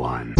one.